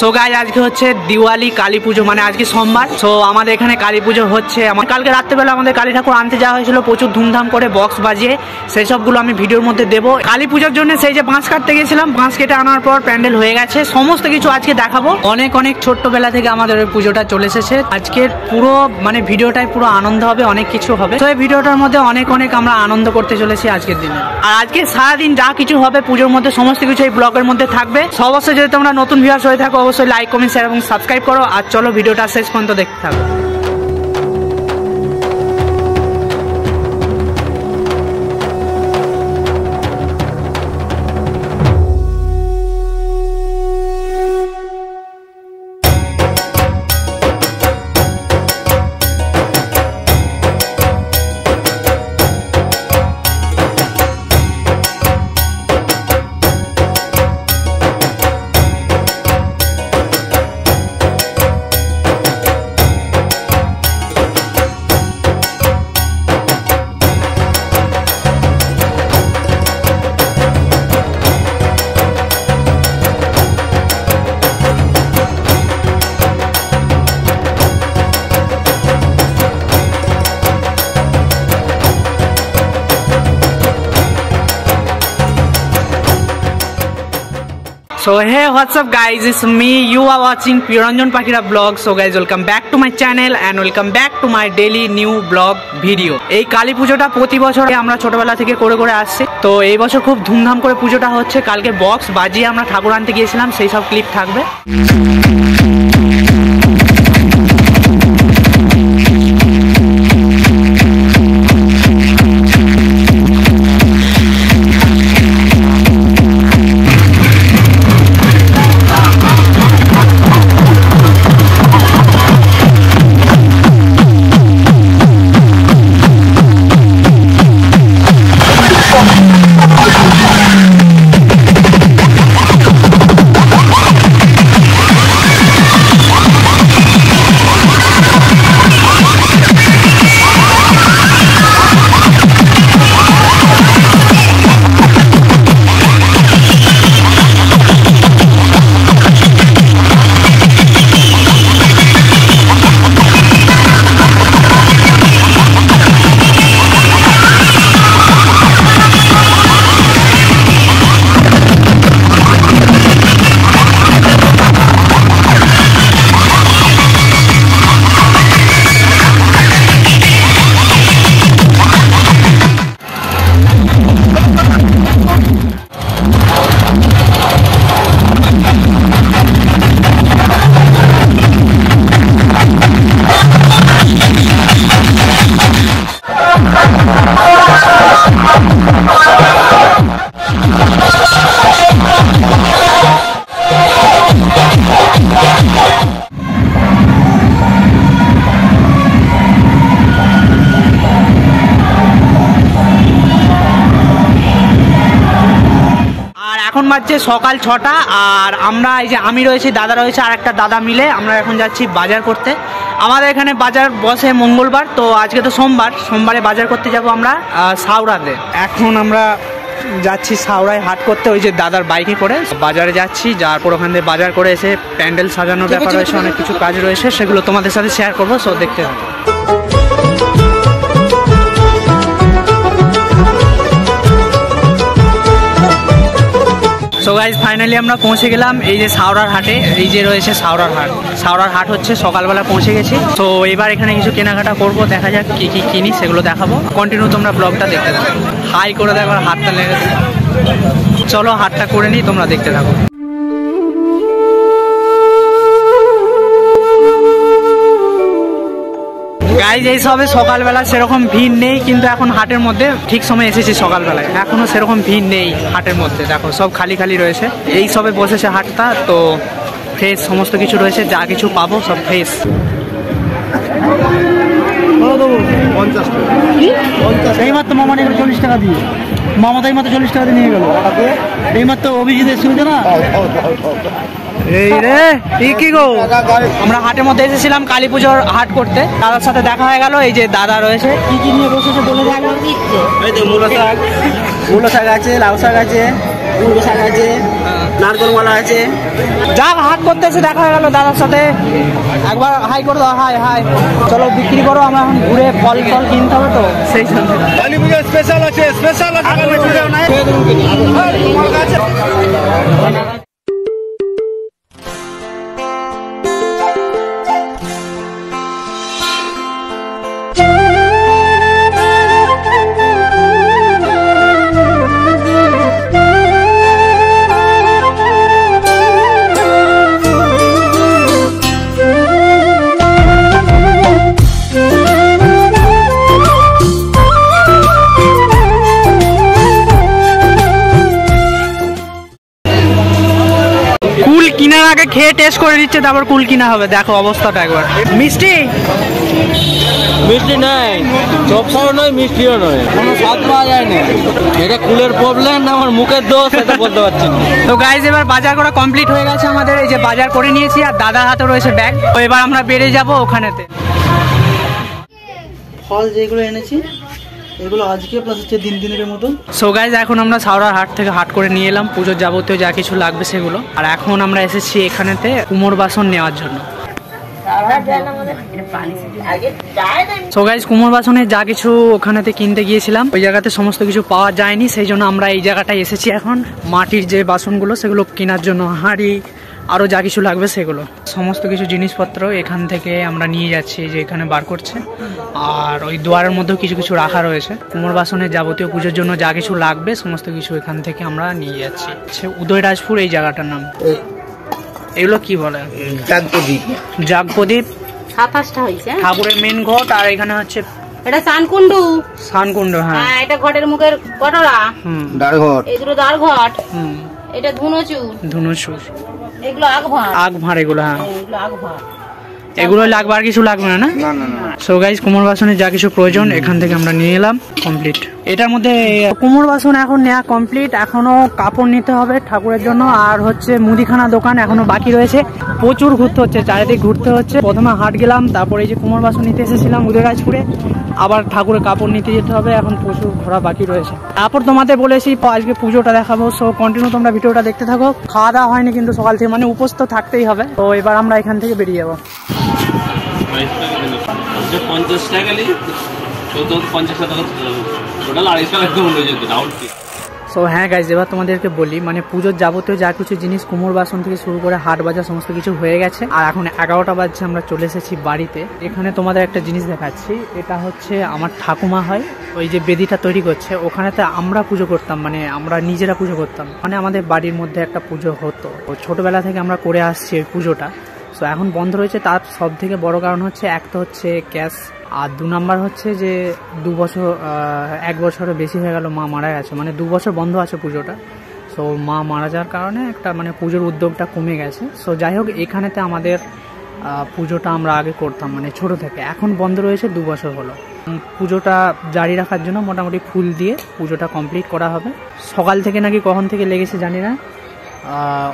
So guys আজকে হচ্ছে দিওয়ালি, কালী পুজো মানে আজকে সোমবার। সো আমাদের এখানে কালী পুজো হচ্ছে আমার কালকে রাত্রেবেলা আমাদের কালী ঠাকুর আনতে যাওয়া হয়েছিল, প্রচুর ধুমধাম করে বক্স বাজিয়ে। সেই সবগুলো আমি ভিডিওর মধ্যে দেবো। কালী পুজোর জন্য সেই যে বাঁশ কাটতে গেছিলাম, বাঁশ কেটে আনার পর প্যান্ডেল হয়ে গেছে। সমস্ত কিছু আজকে দেখাবো। অনেক অনেক ছোট্টবেলা থেকে আমাদের ওই পুজোটা চলে এসেছে। আজকের পুরো মানে ভিডিওটাই পুরো আনন্দ হবে, অনেক কিছু হবে। তো এই ভিডিওটার মধ্যে অনেক অনেক আমরা আনন্দ করতে চলেছি আজকের দিনে। আর আজকে সারাদিন যা কিছু হবে পুজোর মধ্যে, সমস্ত কিছু এই ব্লগের মধ্যে থাকবে। সো অবশ্যই যদি তোমরা নতুন ভিউয়ার্স হয়ে থাকো অবশ্যই লাইক কমেন্ট শেয়ার এবং সাবস্ক্রাইব করো। আর চলো ভিডিওটা শেষ পর্যন্ত দেখতে থাকো। So hey what's up guys it's me you are watching Piranjan Pakira vlog so guys welcome back to my channel and welcome back to my daily new vlog video এই কালী পুজোটা প্রতি বছর আমরা ছোটবেলা থেকে করে করে আসছি তো এই বছর খুব ধুমধাম করে পুজোটা হচ্ছে কালকে বক্স বাজিয়ে আমরা ঠাকুর আনতে গিয়েছিলাম সেই সব ক্লিপ থাকবে সকাল ছটা আর আমরা এই যে আমি রয়েছি দাদা রয়েছে আর একটা দাদা মিলে আমরা এখন যাচ্ছি বাজার করতে। আমাদের এখানে বাজার বসে মঙ্গলবার তো আজকে তো সোমবার সোমবারে বাজার করতে যাব আমরা সাউরাতে এখন আমরা যাচ্ছি সাউরায় হাট করতে ওই যে দাদার বাইকে করে। বাজারে যাচ্ছি যার পর ওখান থেকে বাজার করে এসে প্যান্ডেল সাজানোর ব্যাপার রয়েছে অনেক কিছু কাজ রয়েছে সেগুলো তোমাদের সাথে শেয়ার করব সো দেখতে হবে সো গাইজ ফাইনালি আমরা পৌঁছে গেলাম এই যে সাওরার হাটে। এই যে রয়েছে সাওরার হাট। সাওরার হাট হচ্ছে সকালবেলা পৌঁছে গেছি। তো এবার এখানে কিছু কেনাকাটা করব, দেখা যাক কি কি কিনি, সেগুলো দেখাবো। কন্টিনিউ তোমরা ব্লগটা দেখতে থাকো। হাই করে দেখো হাতটা লেগে চলো হাটটা করে নিই, তোমরা দেখতে থাকো। গাইজ এই সবে সকালবেলা সেরকম ভিড় নেই কিন্তু এখন হাটের মধ্যে ঠিক সময় এসেছি সকালবেলায়। এখনও সেরকম ভিড় নেই হাটের মধ্যে দেখো সব খালি খালি রয়েছে। এই সবে বসেছে হাটটা তো ফ্রেশ সমস্ত কিছু রয়েছে যা কিছু পাবো সব ফ্রেশ এই মাত্র মামা নিয়ে চল্লিশ টাকা দিয়ে। মামা তো এই মাত্র চল্লিশ টাকা দিয়ে নিয়ে গেল। এই মাত্র অভিজিৎ এসেছে না? এই রে এই কি গো। আমরা হাটের মধ্যে এসেছিলাম কালী পুজোর হাট করতে। দাদার সাথে দেখা হয়ে গেল এই যে দাদা রয়েছে। কি কি নিয়ে বসেছে বলে দেখ। এই তো মূলো শাক মূলো শাক আছে লাউ শাক আছে কুমড়ো শাক আছে নারকল মালা আছে। যা হাট করতে এসে দেখা হয়ে গেল দাদার সাথে। একবার হাই করে দাও হাই হাই। চলো বিক্রি করো আমরা এখন ঘুরে ফল ফল কিনতে হবে তো। সেই জন্য। কালী পূজা স্পেশাল আছে স্পেশাল আছে খেয়ে টেস্ট করে দিচ্ছে তারপর কুল কিনা হবে। দেখো অবস্থাটা একবার। মিষ্টি? মিষ্টি নাই। চপসাও নয় মিষ্টিও নয়। কোনো স্বাদ পাওয়া যায় না। এটা কুলের প্রবলেম না আমার মুখের দোষ এটা বলতে পারছি না। তো গাইজ এবার বাজার করা কমপ্লিট হয়ে গেছে আমাদের। এই যে বাজার করে নিয়েছি আর দাদার হাতে রয়েছে ব্যাগ তো এবার আমরা বেড়ে যাব ওখানেতে। ফল যেগুলো এনেছি এগুলো আজকে প্লাস হচ্ছে দিন দিনের মতো সো গাইজ এখন আমরা সাউরার হাট থেকে হাট করে নিয়ে এলাম। পুজোর যাবতীয় যা কিছু লাগবে সেগুলো। আর এখন আমরা এসেছি এখানেতে কুমোর বাসন নেওয়ার জন্য। কুমোর বাসনের যা কিছু ওখানেতে কিনতে গিয়েছিলাম, ওই জায়গাতে সমস্ত কিছু পাওয়া যায়নি। সেই জন্য আমরা এই জায়গাটায় এসেছি এখন। মাটির যে বাসনগুলো, সেগুলো কেনার জন্য হাঁড়ি আরও যা কিছু লাগবে সেগুলো। সমস্ত কিছু জিনিসপত্র এখান থেকে আমরা নিয়ে যাচ্ছি যে এখানে বার করছে। আর ওই দুয়ারের মধ্যেও কিছু কিছু রাখা রয়েছে। কুমোর বাসনের যাবতীয় পুজোর জন্য যা কিছু লাগবে সমস্ত কিছু এখান থেকে আমরা নিয়ে যাচ্ছি। হচ্ছে উদয়রাজপুর এই জায়গাটার নাম। এগুলো কি বলে? জাগ প্রদীপ সাতাশটা হয়েছে ঠাকুরের মেন ঘট আর এখানে হচ্ছে এটা হ্যাঁ। হ্যাঁ এটা ঘটের মুখের কটরা। হুম। এই দুটো দাঁড় হুম। এটা ধুনোচুর এগুলো আগ ভাঁড় এগুলো হ্যাঁ। এগুলো আগ এগুলো লাগবে আর কিছু লাগবে না না? সো গাইজ কুমোর বাসনের যা কিছু প্রয়োজন এখান থেকে আমরা নিয়ে এলাম কমপ্লিট এটার মধ্যে কুমোর বাসন এখন নেওয়া কমপ্লিট এখনও কাপড় নিতে হবে ঠাকুরের জন্য আর হচ্ছে মুদিখানা দোকান এখনও বাকি রয়েছে। প্রচুর ঘুরতে হচ্ছে চারিদিক ঘুরতে হচ্ছে। প্রথমে হাট গেলাম তারপরে এই যে কুমোর বাসন নিতে এসেছিলাম উদয়রাজপুরে। আবার ঠাকুরের কাপড় নিতে যেতে হবে, এখন প্রচুর ঘোরা বাকি রয়েছে। তারপর তোমাদের বলেছি আজকে পুজোটা দেখাবো। সো কন্টিনিউ তোমরা ভিডিওটা দেখতে থাকো। খাওয়া দাওয়া হয়নি কিন্তু সকাল থেকে মানে উপোস তো থাকতেই হবে। তো এবার আমরা এখান থেকে বেরিয়ে যাব। পঞ্চাশ টাকা নিয়ে পঞ্চাশ টাকা টোটাল আড়াইশো টাকা সো হ্যাঁ গাইজ এবার তোমাদেরকে বলি মানে পুজোর যাবতীয় যা কিছু জিনিস, কুমোর বাসন থেকে শুরু করে হাট বাজার সমস্ত কিছু হয়ে গেছে। আর এখন এগারোটা বাজছে, আমরা চলে এসেছি বাড়িতে। এখানে তোমাদের একটা জিনিস দেখাচ্ছি, এটা হচ্ছে আমার ঠাকুমা হয়, ওই যে বেদিটা তৈরি করছে। ওখানেতে আমরা পুজো করতাম মানে আমরা নিজেরা পুজো করতাম। মানে আমাদের বাড়ির মধ্যে একটা পুজো হতো। তো ছোটবেলা থেকে আমরা করে আসছি ওই পুজোটা। সো এখন বন্ধ রয়েছে, তার সব থেকে বড় কারণ হচ্ছে, এক তো হচ্ছে ক্যাশ আর দু নাম্বার হচ্ছে যে দু বছর এক বছরের বেশি হয়ে গেল মা মারা গেছে। মানে দু বছর বন্ধ আছে পুজোটা। সো মা মারা যাওয়ার কারণে একটা মানে পুজোর উদ্যোগটা কমে গেছে। সো যাই হোক, এখানেতে আমাদের পুজোটা আমরা আগে করতাম মানে ছোট থেকে। এখন বন্ধ রয়েছে, দু বছর হলো। পুজোটা জারি রাখার জন্য মোটামুটি ফুল দিয়ে পুজোটা কমপ্লিট করা হবে। সকাল থেকে নাকি কখন থেকে লেগেছে জানি না।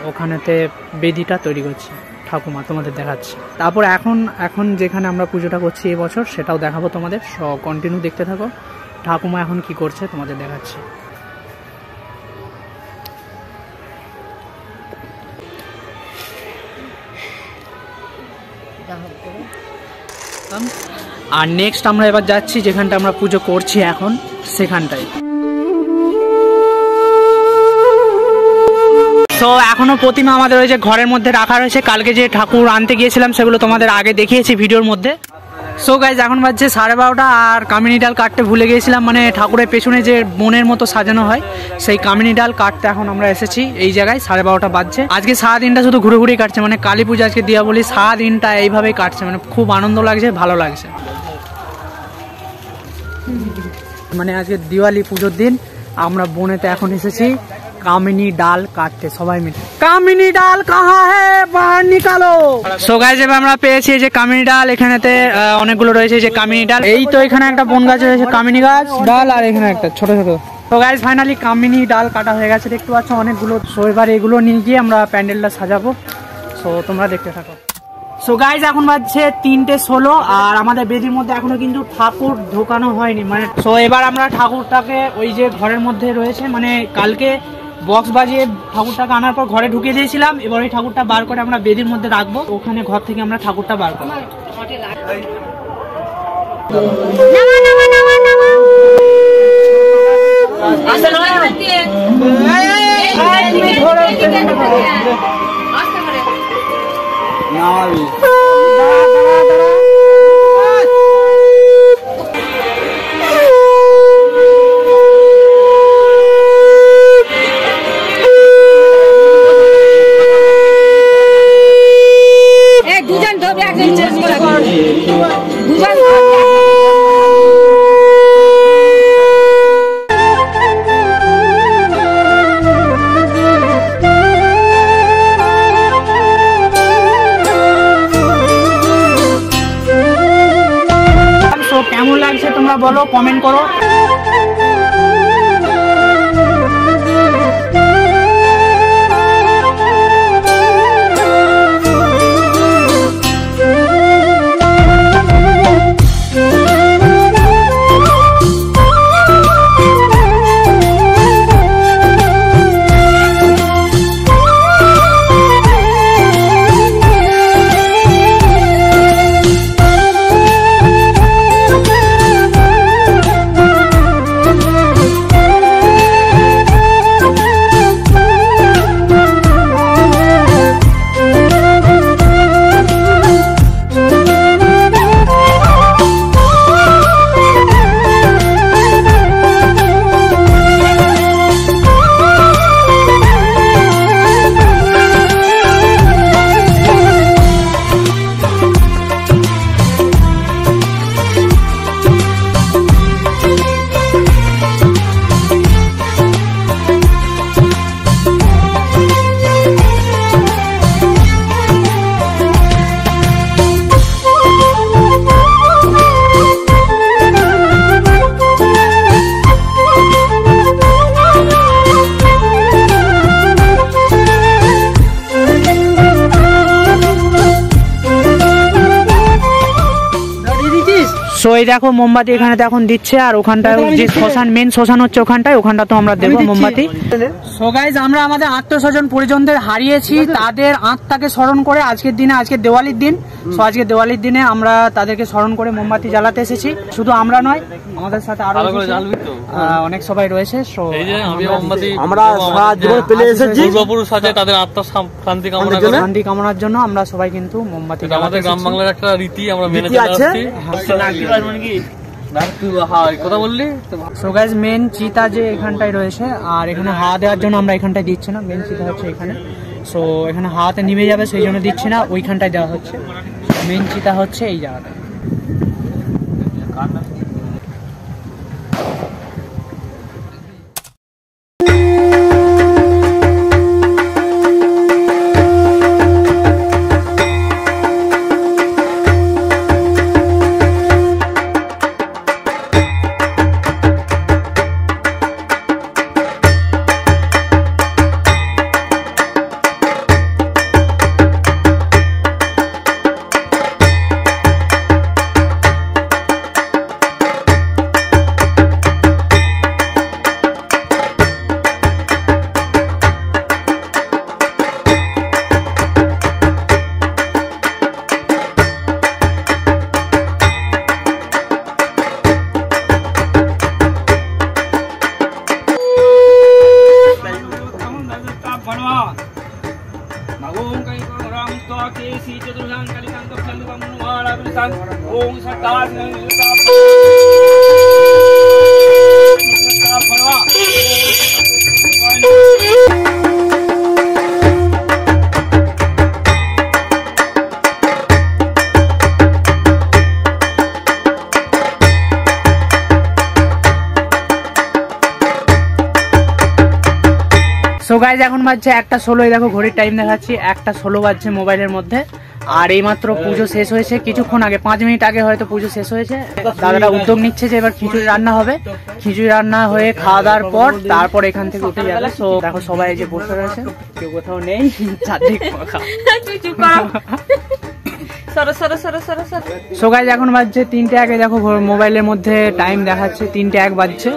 ওখানেতে বেদিটা তৈরি করছে। ঠাকুমা তোমাদের দেখাচ্ছি। তারপর এখন এখন যেখানে আমরা পুজোটা করছি এবছর সেটাও দেখাবো তোমাদের। স কন্টিনিউ দেখতে থাকো। ঠাকুমা এখন কি করছে তোমাদের দেখাচ্ছি। আর নেক্সট আমরা এবার যাচ্ছি, যেখানটা আমরা পুজো করছি এখন, সেখানটায়। তো এখনও প্রতিমা আমাদের ওই যে ঘরের মধ্যে রাখা রয়েছে। কালকে যে ঠাকুর আনতে গিয়েছিলাম, সেগুলো তোমাদের আগে দেখিয়েছি ভিডিওর মধ্যে। সো গাইজ এখন বাজছে সাড়ে বারোটা, আর কামিনী ডাল কাটতে ভুলে গিয়েছিলাম। মানে ঠাকুরের পেছনে যে বনের মতো সাজানো হয়, সেই কামিনী ডাল কাটতে এখন আমরা এসেছি। এই জায়গায় সাড়ে বারোটা বাজছে। আজকে সারাদিনটা শুধু ঘুরে ঘুরেই কাটছে। মানে কালী পুজো আজকে দিয়া বলি সারাদিনটা এইভাবেই কাটছে। মানে খুব আনন্দ লাগছে, ভালো লাগছে। মানে আজকে দিওয়ালি পুজোর দিন, আমরা বনেতে এখন এসেছি। কামিনী ডাল কাটতে, সবাই মিলে। কামিনী ডাল কাহা হে? বাহার নিকালো। সো গাইজ এবার আমরা পেয়েছি যে কামিনী ডাল, এখানেতে অনেকগুলো রয়েছে যে কামিনী ডাল। এই তো এখানে একটা বন গাছ রয়েছে, কামিনী গাছ, ডাল আর এখানে একটা ছোট ছোট। তো গাইজ ফাইনালি কামিনী ডাল কাটা হয়ে গেছে, দেখতে পাচ্ছ অনেকগুলো। সো এবার এগুলো নিয়ে গিয়ে আমরা প্যান্ডেলটা সাজাবো। সো তোমরা দেখতে থাকো। সো গাইজ এখন বাজছে তিনটে ষোলো, আর আমাদের বেদির মধ্যে এখনও কিন্তু ঠাকুর ঢোকানো হয়নি। মানে সো এবার আমরা ঠাকুরটাকে ওই যে ঘরের মধ্যে রয়েছে মানে কালকে বক্স বাজিয়ে ঠাকুরটাকে আনার পর ঘরে ঢুকিয়ে দিয়েছিলাম। এবার ওই ঠাকুরটা বার করে আমরা বেদির মধ্যে রাখব। ওখানে ঘর থেকে আমরা ঠাকুরটা বার করব। কমেন্ট করো। এই দেখো মোমবাতি এখানে তো এখন দিচ্ছে আর ওখানটায় যে শ্মশান মেন শ্মশান হচ্ছে ওখানটায় ওখানটা তো আমরা দেবো মোমবাতি। সো গাইজ আমরা আমাদের আত্মীয় স্বজন পরিজনদের হারিয়েছি তাদের আত্মাকে স্মরণ করে আজকের দিনে আজকে দেওয়ালির দিন। সো আজকে দেওয়ালির দিনে আমরা তাদেরকে স্মরণ করে মোমবাতি জ্বালাতে এসেছি। শুধু আমরা নয় আমাদের সাথে আরও অনেক সবাই রয়েছে সো এই যে আমি মোমবাতি আমরা পেলে এসেছি। পূর্বপুরুষ আছে তাদের আত্মা শান্তি কামনা করে। শান্তি কামনার জন্য আমরা সবাই কিন্তু মোমবাতি আমাদের গ্রাম বাংলার একটা রীতি আমরা মেনে চলে আছে? আসছি হ্যাঁ, কথা বললি? সো গাইজ মেন চিতা যে এখানটায় রয়েছে আর এখানে হাওয়া দেওয়ার জন্য আমরা এখানটায় দিচ্ছি না মেন চিতা হচ্ছে এখানে। সো এখানে হাওয়াতে নিভে যাবে সেই জন্য দিচ্ছি না ওইখানটায় দেওয়া হচ্ছে। মেন চিতা হচ্ছে এই জায়গাটায়। গাইজ এখন বাজছে একটা ষোলোই দেখো ঘড়ির টাইম দেখাচ্ছি একটা ষোলো বাজছে মোবাইলের মধ্যে। আর এইমাত্র পুজো শেষ হয়েছে কিছুক্ষণ আগে পাঁচ মিনিট আগে হয়তো পুজো শেষ হয়েছে। দাদারা উদ্যোগ নিচ্ছে যে এবার খিচুড়ি রান্না হবে। খিচুড়ি রান্না হয়ে খাওয়া দাওয়ার পর তারপর এখান থেকে উঠে যাবে। তো দেখো সবাই যে বসে রয়েছে। কেউ কোথাও নেই চারদিক ফাঁকা। তুই চুপ কর। সরো সরো সরো সরো সরো। সো গাইজ এখন বাজছে তিনটে আগে দেখো মোবাইলের মধ্যে টাইম দেখাচ্ছে তিনটে এক বাজছে।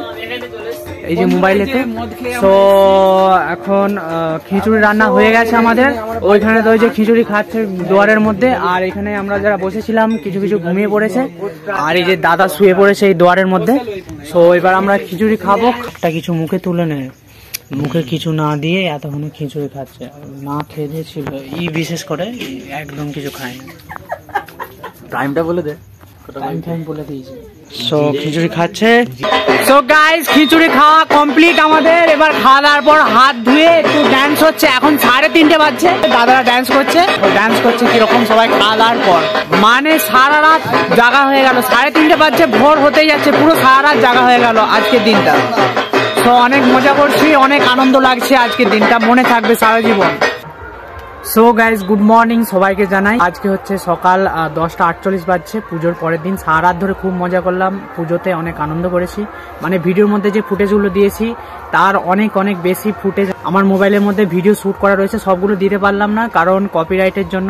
এই যে মোবাইলেতে তো এখন খিচুড়ি রান্না হয়ে গেছে আমাদের। ওইখানে তো ওই যে খিচুড়ি খাচ্ছে দুয়ারের মধ্যে। আর এখানে আমরা যারা বসেছিলাম কিছু কিছু ঘুমিয়ে পড়েছে। আর এই যে দাদা শুয়ে পড়েছে এই দুয়ারের মধ্যে। তো এবার আমরা খিচুড়ি খাব। একটা কিছু মুখে তুলে নেয় মুখে কিছু না দিয়ে এতক্ষণে খিচুড়ি খাচ্ছে। না খেয়ে দিয়েছিল ই বিশেষ করে একদম কিছু খায় না টাইমটা বলে দে। টাইম টাইম বলে দিয়েছে। সো খিচুড়ি খাচ্ছে? সো গাইস খিচুড়ি খাওয়া কমপ্লিট আমাদের। এবার খাওয়া দাওয়ার পর হাত ধুয়ে একটু ড্যান্স হচ্ছে। এখন সাড়ে তিনটে বাজছে। দাদারা ড্যান্স করছে। ড্যান্স করছে কীরকম সবাই খাওয়া দাওয়ার পর। মানে সারা রাত জাগা হয়ে গেল। সাড়ে তিনটে বাজছে ভোর হতেই যাচ্ছে। পুরো সারা রাত জাগা হয়ে গেল আজকের দিনটা। তো অনেক মজা করছি অনেক আনন্দ লাগছে আজকের দিনটা। মনে থাকবে সারা জীবন। সো গাইজ গুড মর্নিং সবাইকে জানাই। আজকে হচ্ছে সকাল দশটা আটচল্লিশ বাজছে। পুজোর পরের দিন সারা ধরে খুব মজা করলাম। পুজোতে অনেক আনন্দ করেছি। মানে ভিডিওর মধ্যে যে ফুটেজগুলো দিয়েছি, তার অনেক অনেক বেশি ফুটেজ আমার মোবাইলের মধ্যে ভিডিও শ্যুট করা রয়েছে, সবগুলো দিতে পারলাম না, কারণ কপিরাইটের জন্য।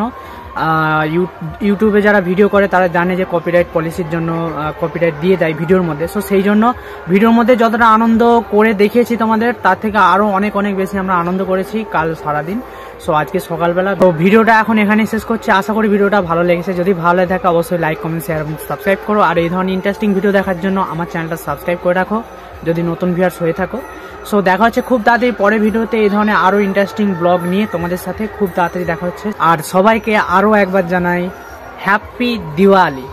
ইউটিউবে যারা ভিডিও করে, তারা জানে যে কপিরাইট পলিসির জন্য কপিরাইট দিয়ে দেয় ভিডিওর মধ্যে। সো সেই জন্য ভিডিওর মধ্যে যতটা আনন্দ করে দেখিয়েছি তোমাদের, তার থেকে আরও অনেক অনেক বেশি আমরা আনন্দ করেছি কাল সারাদিন। সো আজকে সকালবেলা। তো ভিডিওটা এখন এখানে শেষ করছি। আশা করি ভিডিওটা ভালো লেগেছে। যদি ভালো লাগে থাকে, অবশ্যই লাইক কমেন্ট শেয়ার এবং সাবস্ক্রাইব করো। আর এই ধরনের ইন্টারেস্টিং ভিডিও দেখার জন্য আমার চ্যানেলটা সাবস্ক্রাইব করে রাখো। যদি নতুন ভিউয়ার্স হয়ে থাকো। সো দেখা হচ্ছে খুব তাড়াতাড়ি পরের ভিডিওতে এই ধরনের আরও ইন্টারেস্টিং ব্লগ নিয়ে। তোমাদের সাথে খুব তাড়াতাড়ি দেখা হচ্ছে। আর সবাইকে আরও একবার জানাই হ্যাপি দিওয়ালি